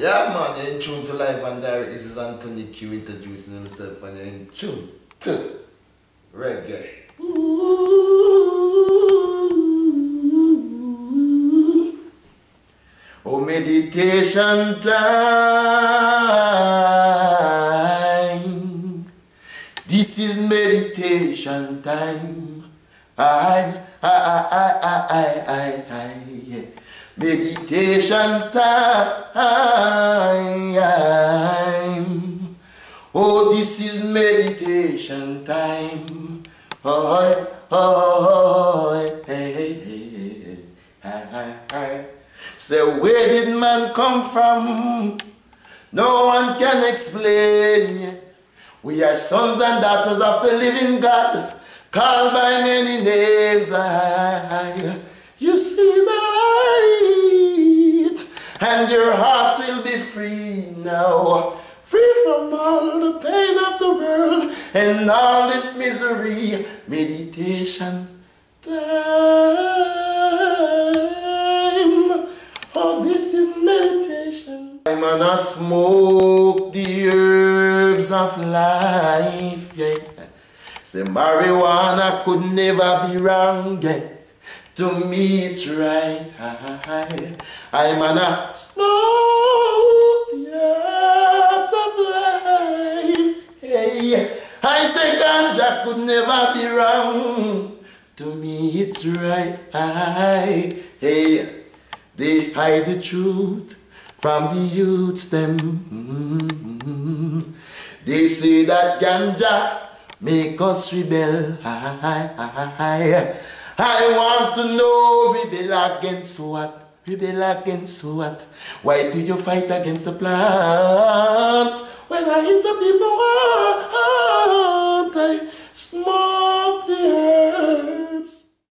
Yeah, man, you're in tune to live and direct. This is Anthony Que introducing himself, and you're in tune to reggae. Oh, meditation time. This is meditation time. I, I, I, I, I, I, I. Meditation time. Oh, this is meditation time. Oh, oh, hey, hey, hey, hey, hey. So where did man come from? No one can explain. We are sons and daughters of the living God, called by many names. I, you see light, and your heart will be free now. Free from all the pain of the world and all this misery. Meditation time. Oh, this is meditation. I'm gonna smoke the herbs of life. Yeah. Say marijuana could never be wrong. Yeah. To me it's right. I'm gonna smoke the herbs of life. Hey, I say ganja could never be wrong. To me it's right. Hey, they hide the truth from the youths them. They say that ganja make us rebel. I want to know rebel against what? Rebel against what? Why do you fight against the plant? When I hit the people, ah, ah, ah.